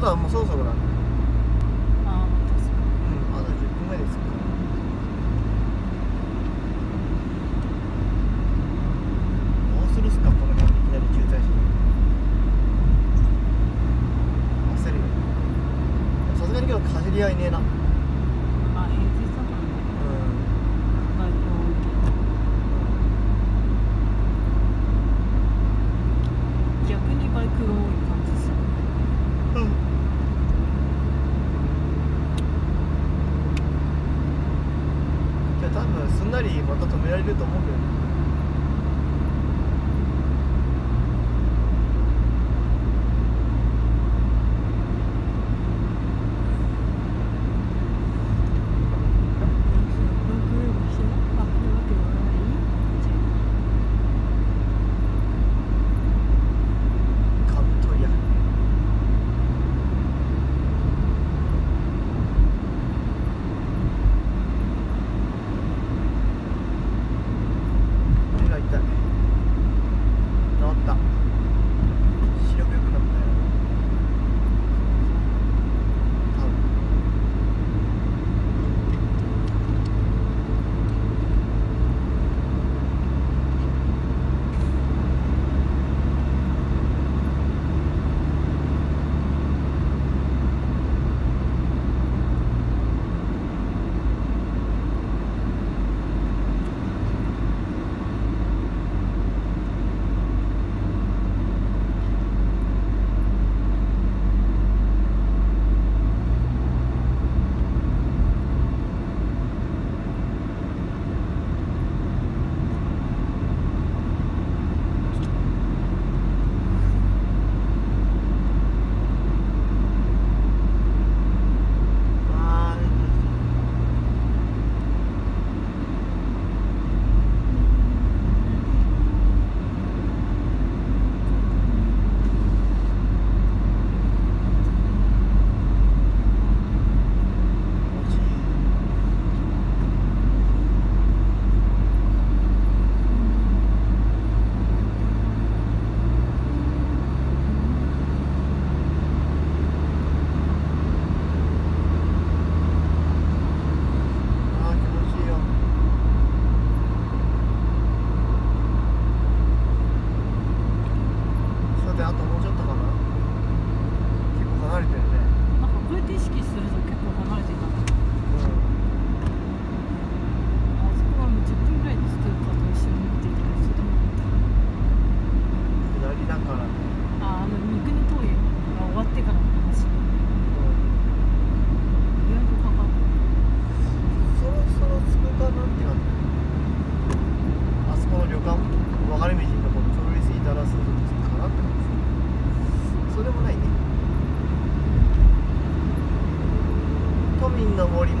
ことはもうそろそろなんでああ確かうんあと10分ぐらいですよどうするっすかこの辺いきなり渋滞して焦るよ。さすがに今日かじり合いねえな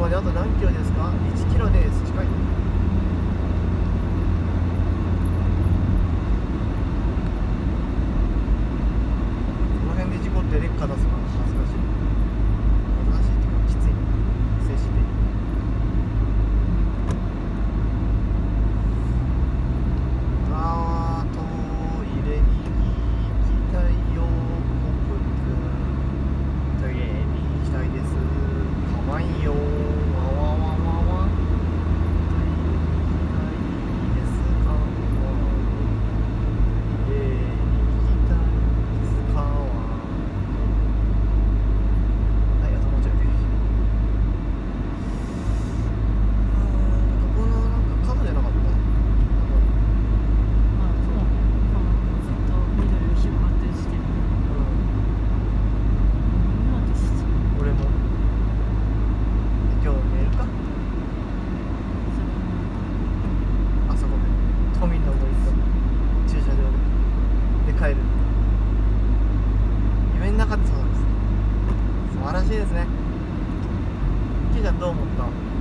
まであと何キロですか？1キロです近いしいですね。キいちゃんどう思った？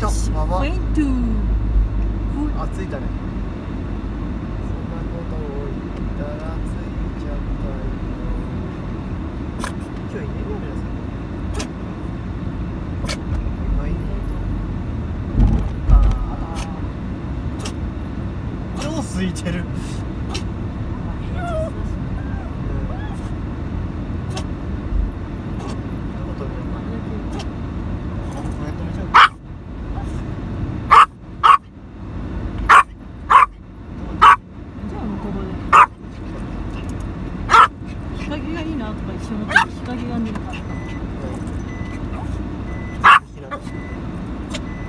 た。ままフントゥあついたね。そんなことを言ったらついちゃったよ。今日いねえよ皆さんああ超空いてる平日だしどこ飛びあれだけこうやって見ちゃうじゃあもうここで日陰がいいなとか一緒に思って日陰がねえから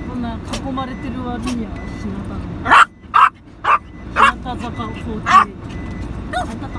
こんな囲まれてる割には日向の日向坂48あたたたた